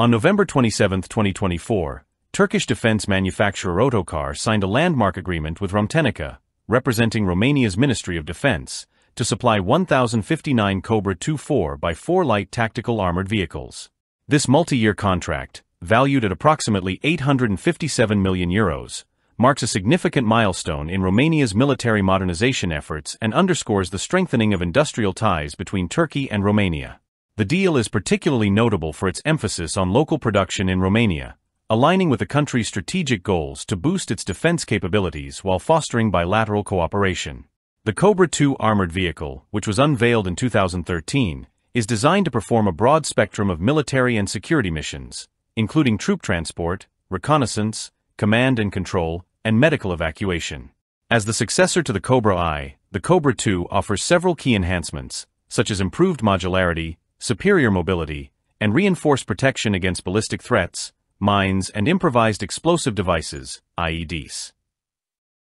On November 27, 2024, Turkish defense manufacturer Otokar signed a landmark agreement with Romtehnica, representing Romania's Ministry of Defense, to supply 1,059 Cobra 24 by 4 light tactical armored vehicles. This multi-year contract, valued at approximately 857 million euros, marks a significant milestone in Romania's military modernization efforts and underscores the strengthening of industrial ties between Turkey and Romania. The deal is particularly notable for its emphasis on local production in Romania, aligning with the country's strategic goals to boost its defense capabilities while fostering bilateral cooperation. The Cobra II armored vehicle, which was unveiled in 2013, is designed to perform a broad spectrum of military and security missions, including troop transport, reconnaissance, command and control, and medical evacuation. As the successor to the Cobra I, the Cobra II offers several key enhancements, such as improved modularity, superior mobility, and reinforced protection against ballistic threats, mines, and improvised explosive devices, IEDs.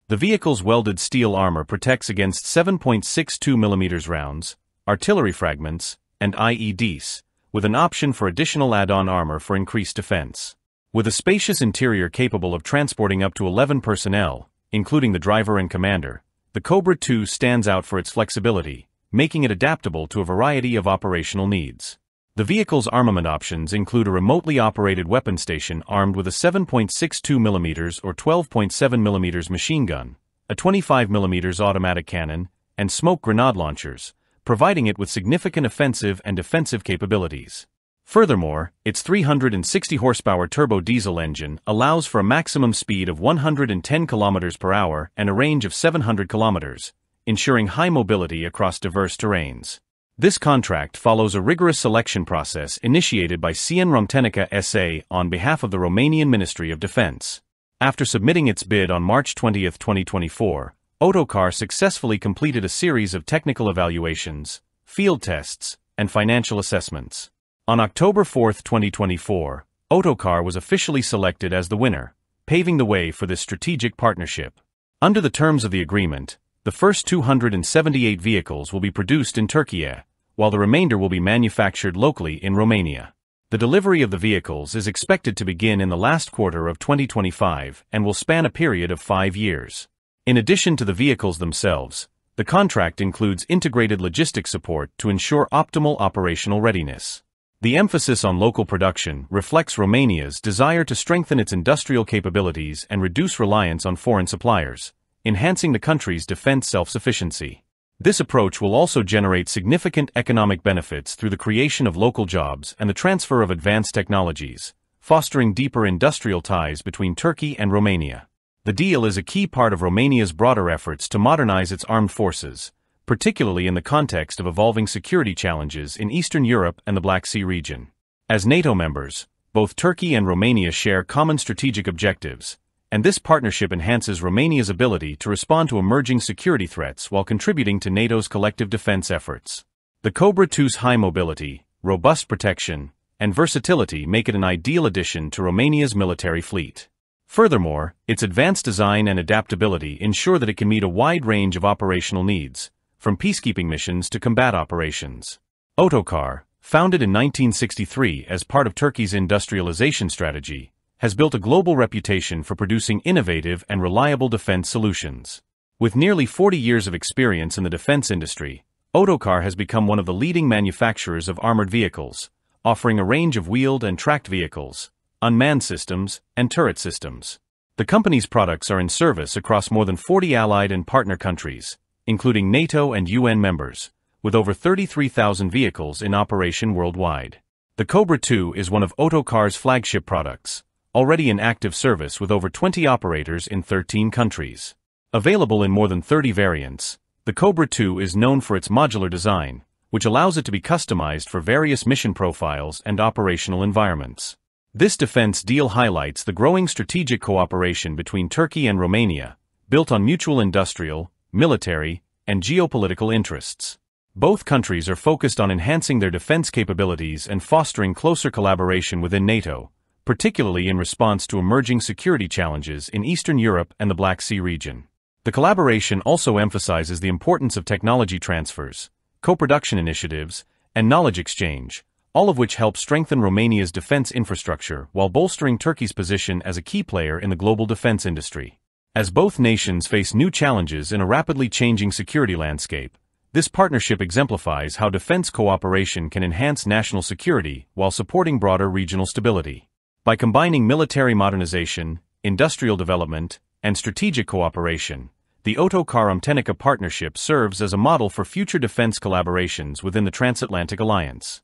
The vehicle's welded steel armor protects against 7.62 mm rounds, artillery fragments, and IEDs, with an option for additional add-on armor for increased defense. With a spacious interior capable of transporting up to 11 personnel, including the driver and commander, the Cobra II stands out for its flexibility, making it adaptable to a variety of operational needs. The vehicle's armament options include a remotely operated weapon station armed with a 7.62mm or 12.7mm machine gun, a 25mm automatic cannon, and smoke grenade launchers, providing it with significant offensive and defensive capabilities. Furthermore, its 360 horsepower turbo diesel engine allows for a maximum speed of 110 km per hour and a range of 700 km, ensuring high mobility across diverse terrains. This contract follows a rigorous selection process initiated by CN Romtehnica SA on behalf of the Romanian Ministry of Defense. After submitting its bid on March 20, 2024, Otokar successfully completed a series of technical evaluations, field tests, and financial assessments. On October 4, 2024, Otokar was officially selected as the winner, paving the way for this strategic partnership. Under the terms of the agreement, the first 278 vehicles will be produced in Turkey, while the remainder will be manufactured locally in Romania. The delivery of the vehicles is expected to begin in the last quarter of 2025 and will span a period of five years. In addition to the vehicles themselves, the contract includes integrated logistics support to ensure optimal operational readiness. The emphasis on local production reflects Romania's desire to strengthen its industrial capabilities and reduce reliance on foreign suppliers enhancing the country's defense self-sufficiency. This approach will also generate significant economic benefits through the creation of local jobs and the transfer of advanced technologies, fostering deeper industrial ties between Turkey and Romania. The deal is a key part of Romania's broader efforts to modernize its armed forces, particularly in the context of evolving security challenges in Eastern Europe and the Black Sea region. As NATO members, both Turkey and Romania share common strategic objectives, and this partnership enhances Romania's ability to respond to emerging security threats while contributing to NATO's collective defense efforts. The Cobra II's high mobility, robust protection, and versatility make it an ideal addition to Romania's military fleet. Furthermore, its advanced design and adaptability ensure that it can meet a wide range of operational needs, from peacekeeping missions to combat operations. Otokar, founded in 1963 as part of Turkey's industrialization strategy, has built a global reputation for producing innovative and reliable defense solutions. With nearly 40 years of experience in the defense industry, Otokar has become one of the leading manufacturers of armored vehicles, offering a range of wheeled and tracked vehicles, unmanned systems, and turret systems. The company's products are in service across more than 40 allied and partner countries, including NATO and UN members, with over 33,000 vehicles in operation worldwide. The Cobra II is one of Otokar's flagship products, already in active service with over 20 operators in 13 countries. Available in more than 30 variants, the Cobra II is known for its modular design, which allows it to be customized for various mission profiles and operational environments. This defense deal highlights the growing strategic cooperation between Turkey and Romania, built on mutual industrial, military, and geopolitical interests. Both countries are focused on enhancing their defense capabilities and fostering closer collaboration within NATO, particularly in response to emerging security challenges in Eastern Europe and the Black Sea region. The collaboration also emphasizes the importance of technology transfers, co-production initiatives, and knowledge exchange, all of which help strengthen Romania's defense infrastructure while bolstering Turkey's position as a key player in the global defense industry. As both nations face new challenges in a rapidly changing security landscape, this partnership exemplifies how defense cooperation can enhance national security while supporting broader regional stability. By combining military modernization, industrial development, and strategic cooperation, the Otokar-Romtehnica partnership serves as a model for future defense collaborations within the transatlantic alliance.